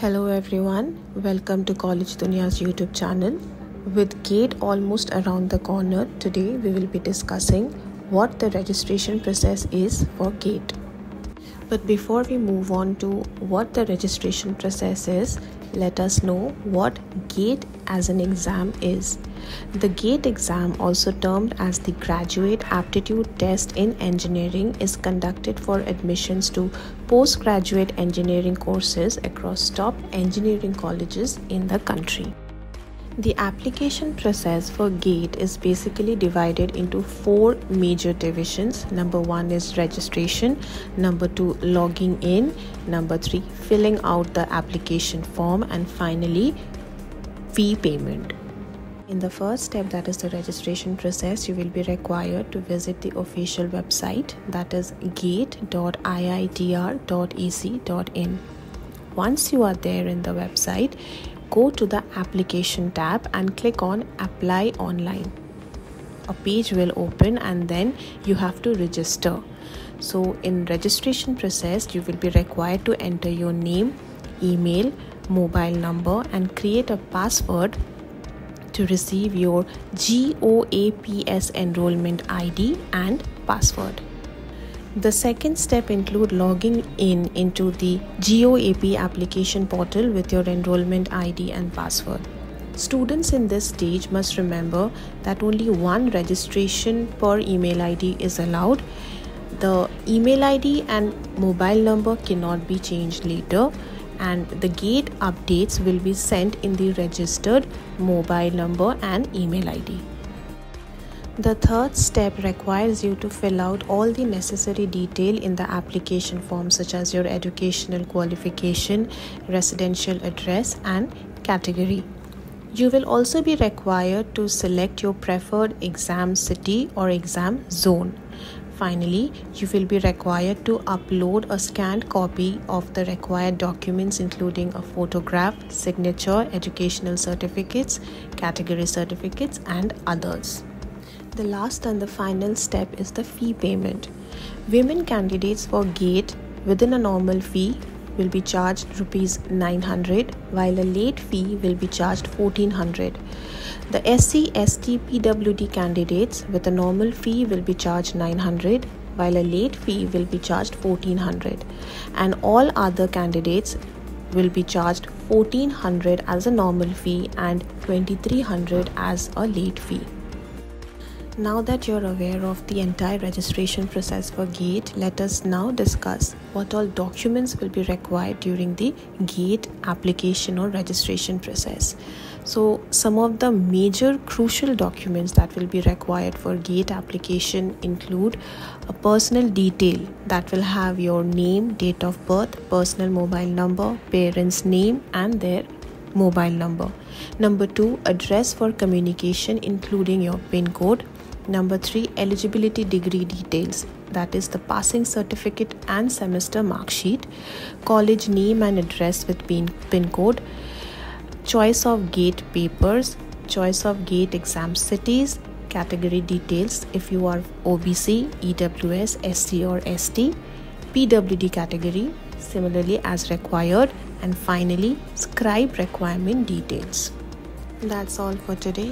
Hello everyone, welcome to Collegedunia's YouTube channel. With GATE almost around the corner, today we will be discussing what the registration process is for GATE. But before we move on to what the registration process is, let us know what GATE as an exam is. The GATE exam, also termed as the Graduate Aptitude Test in Engineering, is conducted for admissions to postgraduate engineering courses across top engineering colleges in the country. The application process for GATE is basically divided into four major divisions. Number one is registration, number two, logging in, number three, filling out the application form, and finally, fee payment. In the first step, that is the registration process, you will be required to visit the official website that is gate.iitr.ac.in. Once you are there in the website, go to the application tab and click on apply online. A page will open and then you have to register. So in registration process you will be required to enter your name email mobile number and create a password to receive your GOAPS enrollment ID and password the second step include logging in into the GOAP application portal with your enrollment ID and password. Students in this stage must remember that only one registration per email ID is allowed. The email ID and mobile number cannot be changed later and the gate updates will be sent in the registered mobile number and email ID. The third step requires you to fill out all the necessary detail in the application form such as your educational qualification, residential address and category. You will also be required to select your preferred exam city or exam zone. Finally, you will be required to upload a scanned copy of the required documents including a photograph, signature, educational certificates, category certificates and others. The last and the final step is the fee payment. Women candidates for GATE within a normal fee will be charged rupees 900 while a late fee will be charged 1400 the SC ST PWD candidates with a normal fee will be charged 900 while a late fee will be charged 1400 and all other candidates will be charged 1400 as a normal fee and 2300 as a late fee now that you're aware of the entire registration process for GATE, let us now discuss what all documents will be required during the GATE application or registration process. So, some of the major crucial documents that will be required for GATE application include a personal detail that will have your name, date of birth, personal mobile number, parents' name, and their mobile number. Number two, address for communication, including your PIN code. Number three, eligibility degree details that is the passing certificate and semester mark sheet, college name and address with PIN, PIN code, choice of gate papers, choice of gate exam cities, category details if you are OBC, EWS, SC or ST, PWD category similarly as required, and finally scribe requirement details. That's all for today.